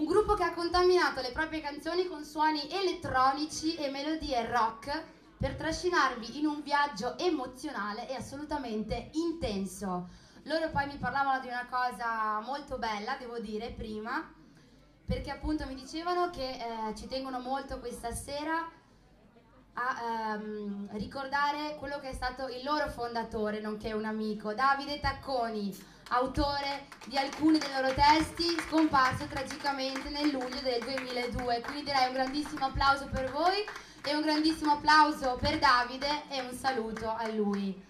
Un gruppo che ha contaminato le proprie canzoni con suoni elettronici e melodie rock per trascinarvi in un viaggio emozionale e assolutamente intenso. Loro poi mi parlavano di una cosa molto bella, devo dire, prima, perché appunto mi dicevano che eh, ci tengono molto questa sera a ehm, ricordare quello che è stato il loro fondatore, nonché un amico, Davide Tacconi, autore di alcuni dei loro testi, scomparso tragicamente nel luglio del 2002. Quindi direi un grandissimo applauso per voi e un grandissimo applauso per Davide e un saluto a lui.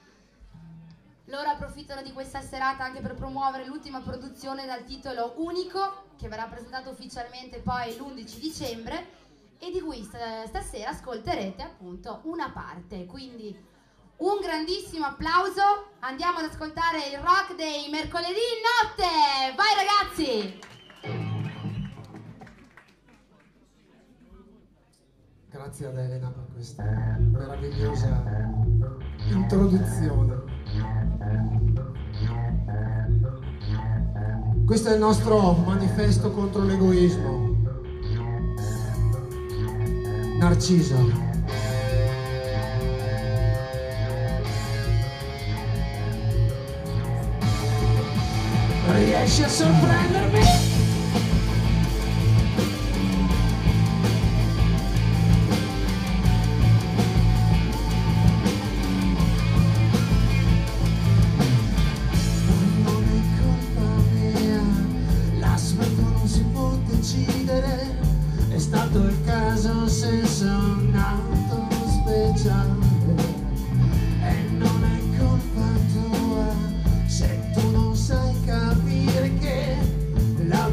Loro approfittano di questa serata anche per promuovere l'ultima produzione dal titolo Unico, che verrà presentato ufficialmente poi l'11 dicembre e di cui stasera ascolterete appunto una parte. Quindi un grandissimo applauso, andiamo ad ascoltare il rock dei mercoledì notte. Vai ragazzi! Grazie ad Elena per questa meravigliosa introduzione. Questo è il nostro manifesto contro l'egoismo. Narciso. riesci a sorprendermi. Non è colpa mia l'aspetto non si può decidere. È stato il caso se sono nato speciale.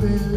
will.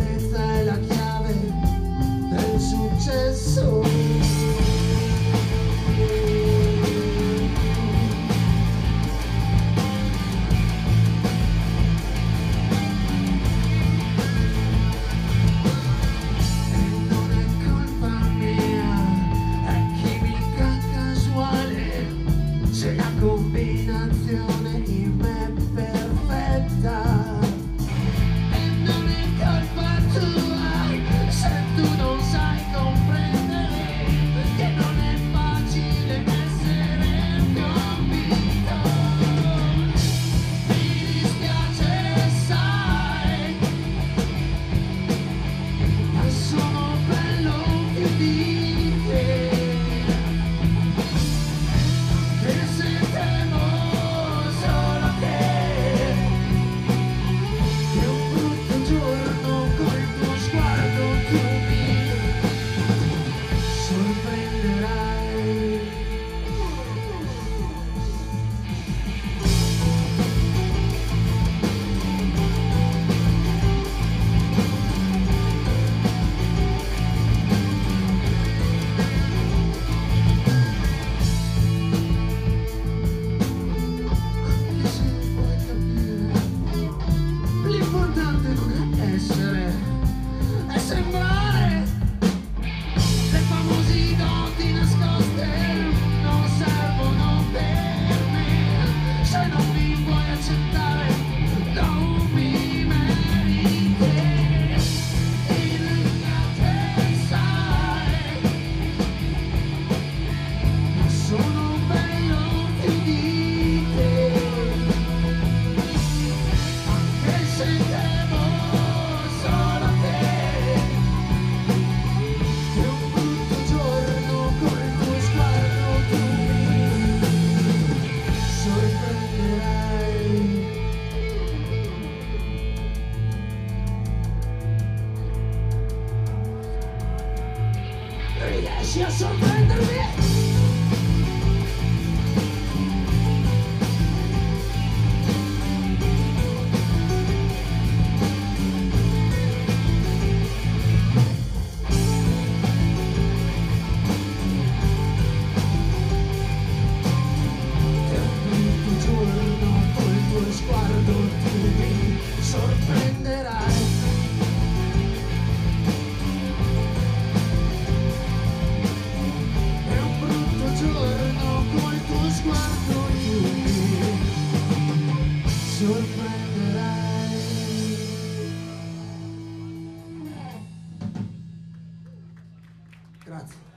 Everybody she eu some kind Grazie.